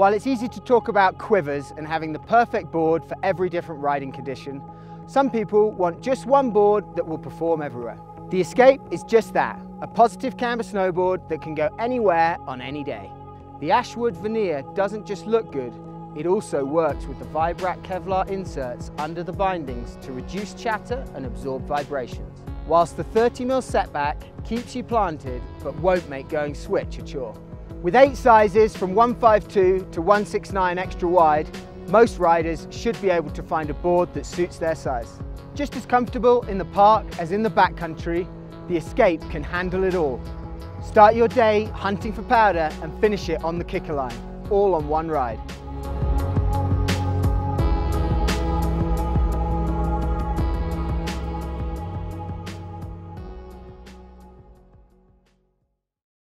While it's easy to talk about quivers and having the perfect board for every different riding condition, some people want just one board that will perform everywhere. The Escape is just that, a positive camber snowboard that can go anywhere on any day. The Ashwood veneer doesn't just look good, it also works with the Vibrak Kevlar inserts under the bindings to reduce chatter and absorb vibrations. Whilst the 30mm setback keeps you planted but won't make going switch a chore. With eight sizes from 152 to 169 extra wide, most riders should be able to find a board that suits their size. Just as comfortable in the park as in the backcountry, the Escape can handle it all. Start your day hunting for powder and finish it on the kicker line, all on one ride.